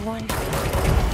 one.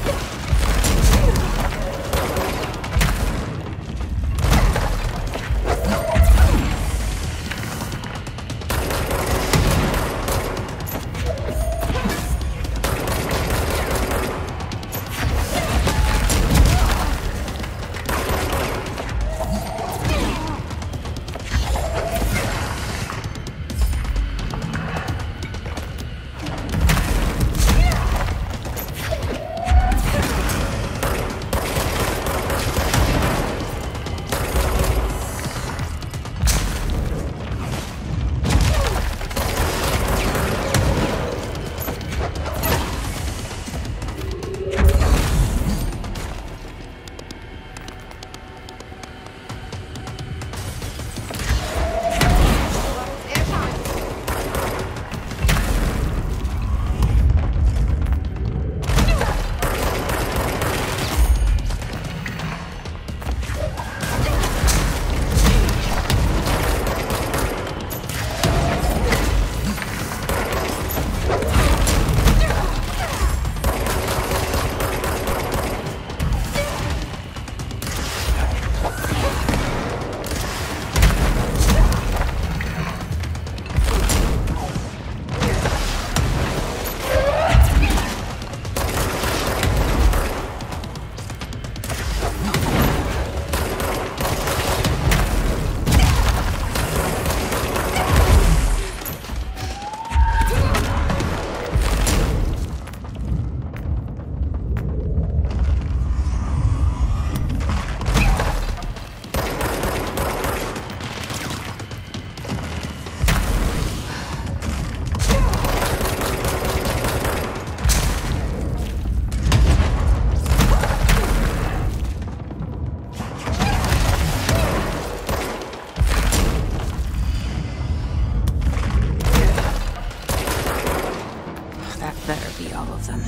That better be all of them.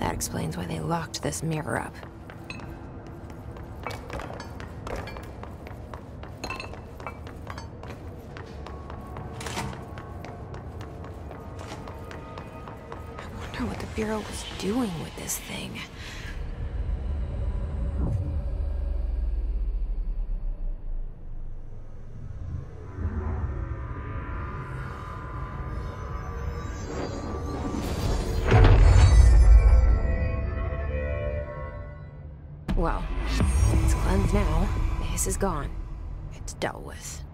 That explains why they locked this mirror up. I wonder what the Bureau was doing with this thing. Well, it's cleansed now. This is gone. It's dealt with.